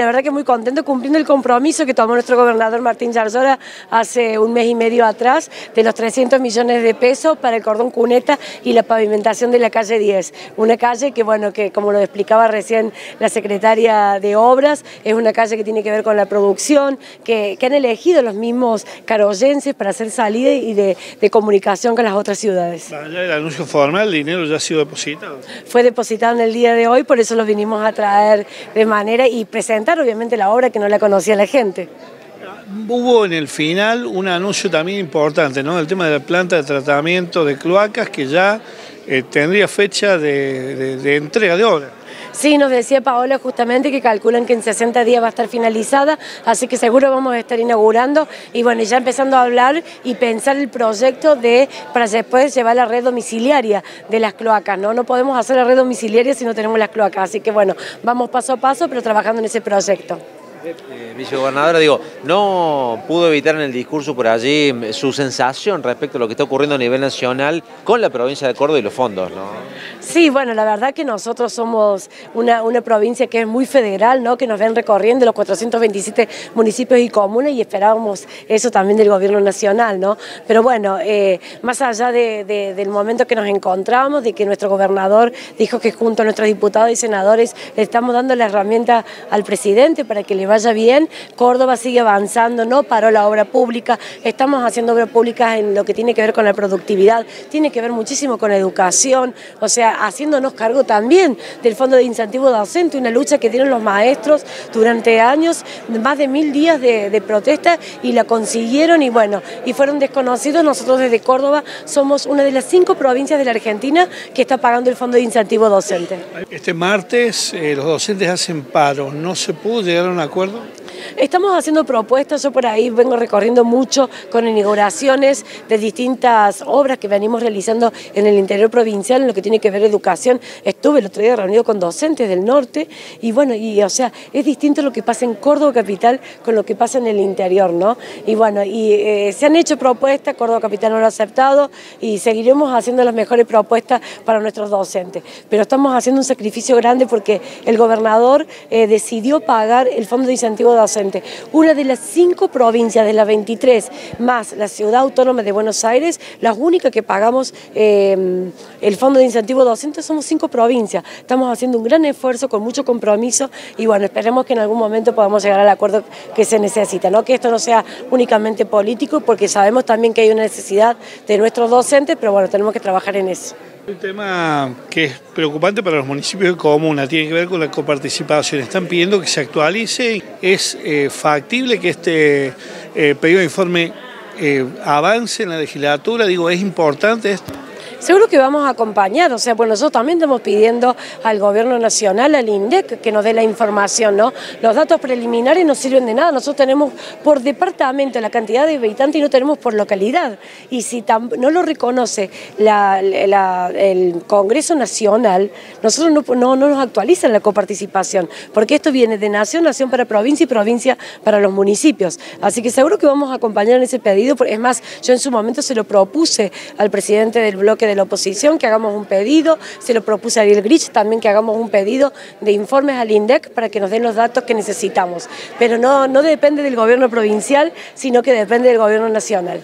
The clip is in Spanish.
La verdad que muy contento cumpliendo el compromiso que tomó nuestro gobernador Martín Yarzora hace un mes y medio atrás de los 300 millones de pesos para el cordón cuneta y la pavimentación de la calle 10. Una calle que, bueno, que como lo explicaba recién la secretaria de Obras, es una calle que tiene que ver con la producción, que, han elegido los mismos caroyenses para hacer salida y de, comunicación con las otras ciudades. Ya el anuncio formal, el dinero ya ha sido depositado. Fue depositado en el día de hoy, por eso lo vinimos a traer de manera y presentar obviamente la obra que no la conocía la gente. Hubo en el final un anuncio también importante, ¿no? El tema de la planta de tratamiento de cloacas que ya eh, tendría fecha de, entrega de obra. Sí, nos decía Paola justamente que calculan que en 60 días va a estar finalizada, así que seguro vamos a estar inaugurando y bueno, ya empezando a hablar y pensar el proyecto de para después llevar la red domiciliaria de las cloacas, ¿no? No podemos hacer la red domiciliaria si no tenemos las cloacas, así que bueno, vamos paso a paso, pero trabajando en ese proyecto. Eh, vicegobernadora, digo, no pudo evitar en el discurso por allí mm, su sensación respecto a lo que está ocurriendo a nivel nacional con la provincia de Córdoba y los fondos, ¿no? Sí, bueno, la verdad que nosotros somos una, provincia que es muy federal, ¿no? Que nos ven recorriendo los 427 municipios y comunas y esperábamos eso también del gobierno nacional, ¿no? Pero bueno, eh, más allá del momento que nos encontramos, de que nuestro gobernador dijo que junto a nuestros diputados y senadores le estamos dando la herramienta al presidente para que le vaya bien. Córdoba sigue avanzando, no paró la obra pública, estamos haciendo obras públicas en lo que tiene que ver con la productividad, tiene que ver muchísimo con la educación, o sea, haciéndonos cargo también del Fondo de Incentivo Docente, una lucha que dieron los maestros durante años, más de mil días de, de protesta y la consiguieron y bueno, y fueron desconocidos. Nosotros desde Córdoba somos una de las cinco provincias de la Argentina que está pagando el Fondo de Incentivo Docente. Este martes eh, los docentes hacen paro, ¿no se pudo llegar a un acuerdo acuerdo? Estamos haciendo propuestas, yo por ahí vengo recorriendo mucho con inauguraciones de distintas obras que venimos realizando en el interior provincial en lo que tiene que ver educación. Estuve el otro día reunido con docentes del norte y bueno, y o sea, es distinto lo que pasa en Córdoba Capital con lo que pasa en el interior, ¿no? Y bueno, y eh, se han hecho propuestas, Córdoba Capital no lo ha aceptado y seguiremos haciendo las mejores propuestas para nuestros docentes. Pero estamos haciendo un sacrificio grande porque el gobernador eh, decidió pagar el fondo de incentivo Una de las cinco provincias de las 23, más la ciudad autónoma de Buenos Aires, la única que pagamos eh, el fondo de incentivo docente somos cinco provincias. Estamos haciendo un gran esfuerzo con mucho compromiso y bueno, esperemos que en algún momento podamos llegar al acuerdo que se necesita, ¿no? que esto no sea únicamente político, porque sabemos también que hay una necesidad de nuestros docentes, pero bueno, tenemos que trabajar en eso. Un tema que es preocupante para los municipios de comuna tiene que ver con la coparticipación. Están pidiendo que se actualice. ¿Es eh, factible que este eh, pedido de informe eh, avance en la legislatura? Digo, ¿es importante esto? Seguro que vamos a acompañar, o sea, pues nosotros también estamos pidiendo al gobierno nacional, al INDEC, que nos dé la información, ¿no? Los datos preliminares no sirven de nada, nosotros tenemos por departamento la cantidad de habitantes y no tenemos por localidad. Y si no lo reconoce el Congreso Nacional, nosotros no, nos actualizan la coparticipación, porque esto viene de nación, nación para provincia y provincia para los municipios. Así que seguro que vamos a acompañar en ese pedido, es más, yo en su momento se lo propuse al presidente del bloque de la oposición que hagamos un pedido, se lo propuse a Ariel Grich también que hagamos un pedido de informes al INDEC para que nos den los datos que necesitamos. Pero no, no depende del gobierno provincial, sino que depende del gobierno nacional.